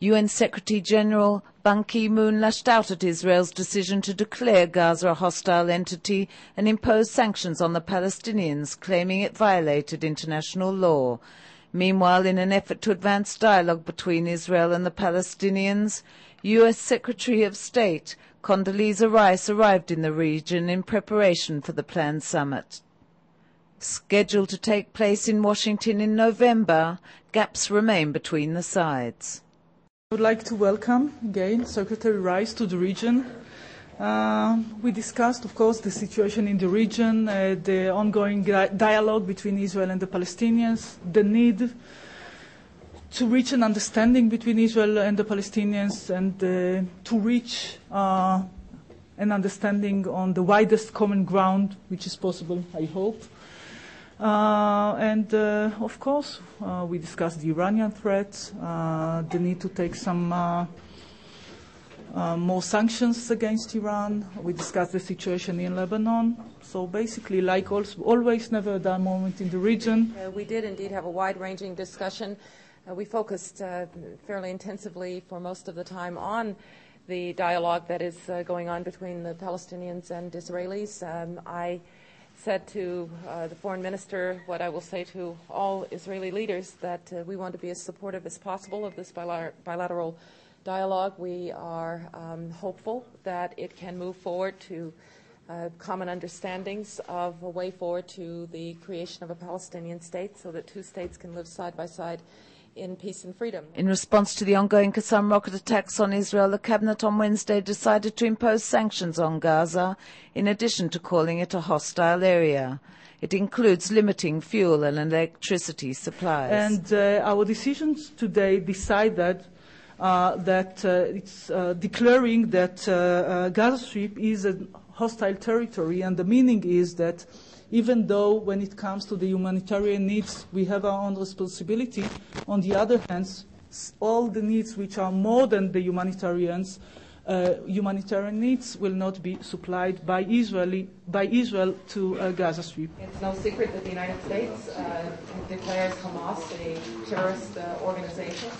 UN Secretary General Ban Ki moon lashed out at Israel's decision to declare Gaza a hostile entity and impose sanctions on the Palestinians, claiming it violated international law. Meanwhile, in an effort to advance dialogue between Israel and the Palestinians, US Secretary of State Condoleezza Rice arrived in the region in preparation for the planned summit. Scheduled to take place in Washington in November, gaps remain between the sides. I would like to welcome again Secretary Rice to the region. Uh, we discussed, of course, the situation in the region, uh, the ongoing dialogue between Israel and the Palestinians, the need to reach an understanding between Israel and the Palestinians, and uh, to reach uh, an understanding on the widest common ground which is possible, I hope. Uh, and uh, of course, uh, we discussed the Iranian threat, the need to take some more sanctions against Iran. We discussed the situation in Lebanon. So basically, like always, never a dull moment in the region. we did indeed have a wide-ranging discussion. we focused fairly intensively for most of the time on the dialogue that is going on between the Palestinians and Israelis. Um, I said to uh, the foreign minister what I will say to all Israeli leaders that uh, we want to be as supportive as possible of this bilateral dialogue. We are um, hopeful that it can move forward to uh, common understandings of a way forward to the creation of a Palestinian state so that two states can live side by side in peace and freedom. In response to the ongoing Qassam rocket attacks on Israel, the cabinet on Wednesday decided to impose sanctions on Gaza, in addition to calling it a hostile area. It includes limiting fuel and electricity supplies. And uh, our decisions today decide that uh, that uh, it's uh, declaring that uh, uh, Gaza Strip is a hostile territory, and the meaning is that even though when it comes to the humanitarian needs, we have our own responsibility. On the other hand, all the needs which are more than the humanitarians, uh, humanitarian needs will not be supplied by, Israeli, by Israel to uh, Gaza Strip. It's no secret that the United States uh, declares Hamas a terrorist uh, organization.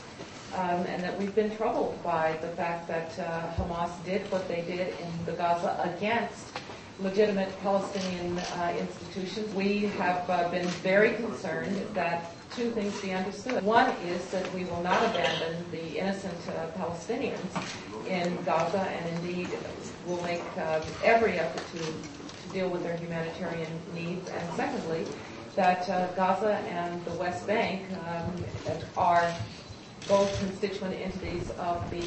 Um, and that we've been troubled by the fact that uh, Hamas did what they did in the Gaza against legitimate Palestinian uh, institutions. We have uh, been very concerned that two things be understood. One is that we will not abandon the innocent uh, Palestinians in Gaza and indeed will make um, every effort to, to deal with their humanitarian needs. And secondly, that uh, Gaza and the West Bank um, are both constituent entities of the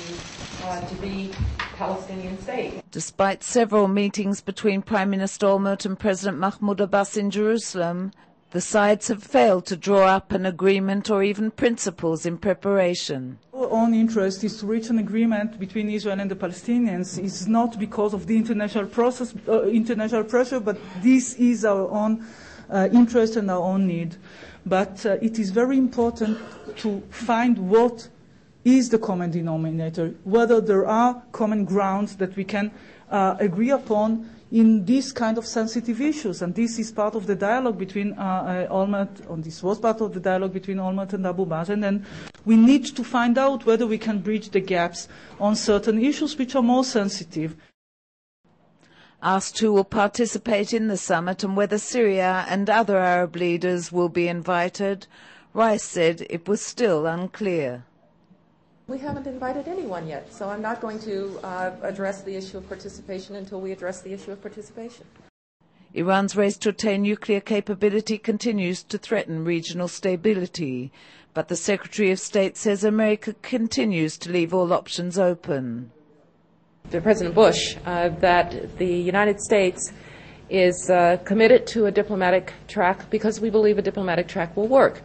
uh, to be Palestinian state. Despite several meetings between Prime Minister Olmert and President Mahmoud Abbas in Jerusalem, the sides have failed to draw up an agreement or even principles in preparation. Our own interest is to reach an agreement between Israel and the Palestinians. It's not because of the international process, uh, international pressure, but this is our own interest and our own need. But uh, it is very important to find what is the common denominator, whether there are common grounds that we can uh, agree upon in these kind of sensitive issues. And this is part of the dialogue between uh, uh, Olmert, and this was part of the dialogue between Olmert and Abu Mazen. And we need to find out whether we can bridge the gaps on certain issues which are more sensitive. Asked who will participate in the summit and whether Syria and other Arab leaders will be invited, Rice said it was still unclear. We haven't invited anyone yet, so I'm not going to uh, address the issue of participation until we address the issue of participation. Iran's race to attain nuclear capability continues to threaten regional stability, but the Secretary of State says America continues to leave all options open. President Bush uh, that the United States is uh, committed to a diplomatic track because we believe a diplomatic track will work.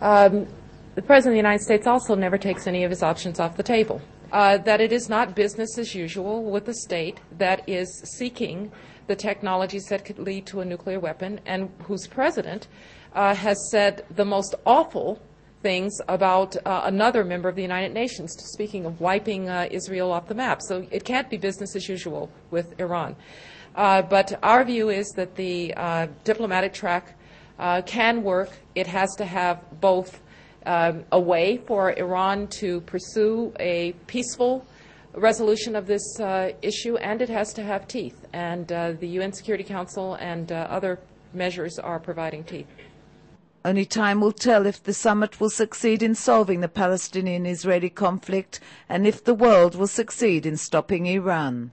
Um, the President of the United States also never takes any of his options off the table. Uh, that it is not business as usual with a state that is seeking the technologies that could lead to a nuclear weapon and whose president uh, has said the most awful things about uh, another member of the United Nations, speaking of wiping uh, Israel off the map. So it can't be business as usual with Iran. Uh, but our view is that the uh, diplomatic track uh, can work. It has to have both um, a way for Iran to pursue a peaceful resolution of this uh, issue, and it has to have teeth. And the UN Security Council and other measures are providing teeth. Only time will tell if the summit will succeed in solving the Palestinian Israeli conflict and if the world will succeed in stopping Iran.